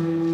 Mm-hmm.